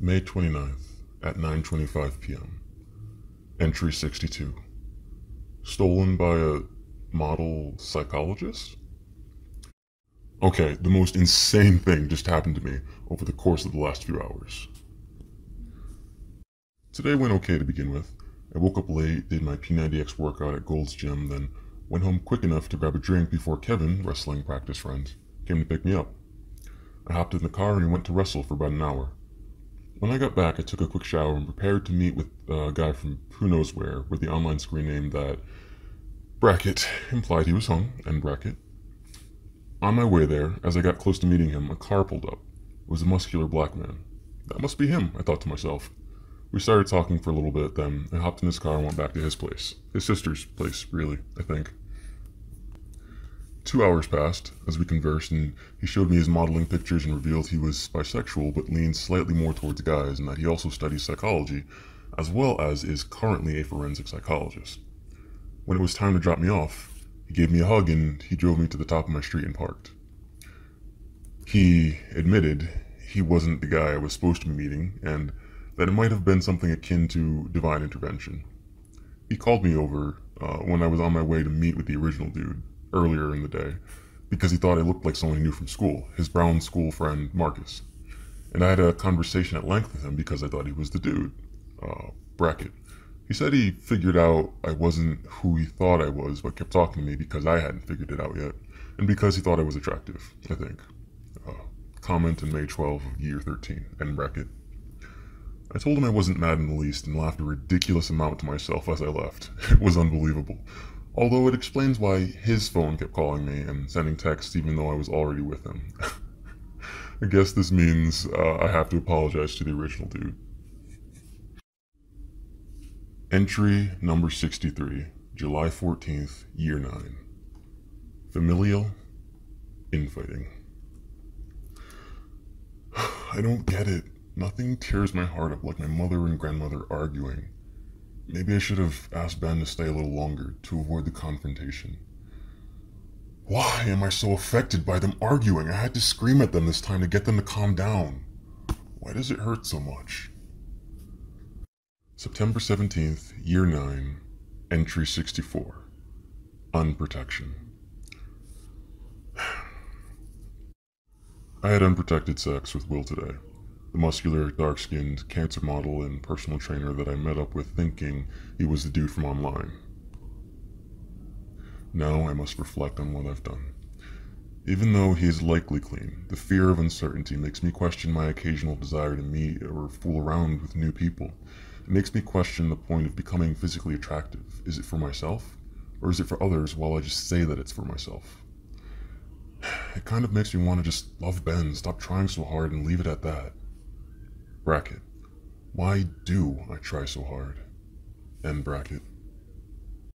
May 29th at 9:25 p.m. Entry 62. Stolen by a model psychologist? Okay, the most insane thing just happened to me over the course of the last few hours. Today went okay to begin with. I woke up late, did my P90X workout at Gold's Gym, then went home quick enough to grab a drink before Kevin, wrestling practice friend, came to pick me up. I hopped in the car and we went to wrestle for about an hour. When I got back, I took a quick shower and prepared to meet with a guy from who knows where with the online screen name that bracket implied he was home and bracket. On my way there, as I got close to meeting him, a car pulled up. It was a muscular black man. That must be him, I thought to myself. We started talking for a little bit, then I hopped in his car and went back to his place. His sister's place, really, I think. Two hours passed as we conversed, and he showed me his modeling pictures and revealed he was bisexual but leaned slightly more towards guys, and that he also studies psychology, as well as is currently a forensic psychologist. When it was time to drop me off, he gave me a hug and he drove me to the top of my street and parked. He admitted he wasn't the guy I was supposed to be meeting, and that it might have been something akin to divine intervention. He called me over uh, when I was on my way to meet with the original dude earlier in the day because he thought I looked like someone he knew from school, his brown school friend Marcus. And I had a conversation at length with him because I thought he was the dude. Uh, bracket. He said he figured out I wasn't who he thought I was, but kept talking to me because I hadn't figured it out yet. And because he thought I was attractive, I think. Uh, comment in May 12 of year 13, end bracket. I told him I wasn't mad in the least and laughed a ridiculous amount to myself as I left. It was unbelievable. Although it explains why his phone kept calling me and sending texts even though I was already with him. I guess this means uh, I have to apologize to the original dude. Entry number 63, July 14th, Year 9. Familial infighting. I don't get it. Nothing tears my heart up like my mother and grandmother arguing. Maybe I should have asked Ben to stay a little longer to avoid the confrontation. Why am I so affected by them arguing? I had to scream at them this time to get them to calm down. Why does it hurt so much? September 17th, Year 9, Entry 64 Unprotection. I had unprotected sex with Will today the muscular, dark skinned cancer model and personal trainer that I met up with thinking he was the dude from online. Now I must reflect on what I've done. Even though he is likely clean, the fear of uncertainty makes me question my occasional desire to meet or fool around with new people. It makes me question the point of becoming physically attractive. Is it for myself? Or is it for others while I just say that it's for myself? It kind of makes me want to just love Ben, stop trying so hard, and leave it at that. Bracket. Why do I try so hard? End bracket.